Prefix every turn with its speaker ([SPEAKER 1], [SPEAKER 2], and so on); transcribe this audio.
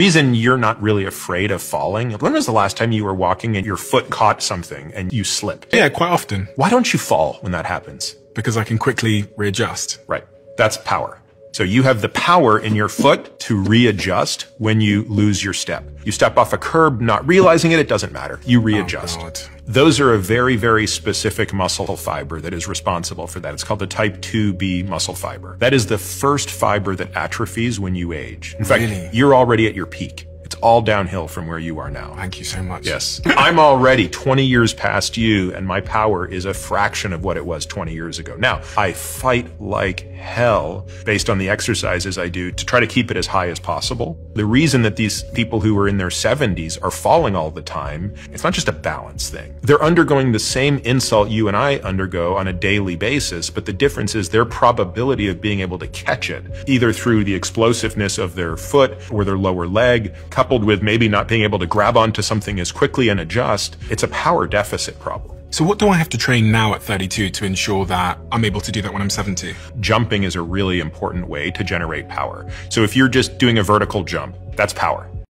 [SPEAKER 1] reason you're not really afraid of falling, when was the last time you were walking and your foot caught something and you slipped?
[SPEAKER 2] Yeah, quite often.
[SPEAKER 1] Why don't you fall when that happens?
[SPEAKER 2] Because I can quickly readjust.
[SPEAKER 1] Right. That's power. So you have the power in your foot to readjust when you lose your step. You step off a curb, not realizing it, it doesn't matter. You readjust.
[SPEAKER 2] Oh,
[SPEAKER 1] Those are a very, very specific muscle fiber that is responsible for that. It's called the type 2B muscle fiber. That is the first fiber that atrophies when you age. In fact,
[SPEAKER 2] Really?
[SPEAKER 1] you're already at your peak. It's all downhill from where you are now.
[SPEAKER 2] Thank you so much.
[SPEAKER 1] Yes. I'm already 20 years past you, and my power is a fraction of what it was 20 years ago. Now, I fight like hell based on the exercises I do to try to keep it as high as possible. The reason that these people who are in their 70s are falling all the time, it's not just a balance thing. They're undergoing the same insult you and I undergo on a daily basis, but the difference is their probability of being able to catch it, either through the explosiveness of their foot or their lower leg, coupled with maybe not being able to grab onto something as quickly and adjust, it's a power deficit problem.
[SPEAKER 2] So what do I have to train now at 32 to ensure that I'm able to do that when I'm 70?
[SPEAKER 1] Jumping is a really important way to generate power. So if you're just doing a vertical jump, that's power.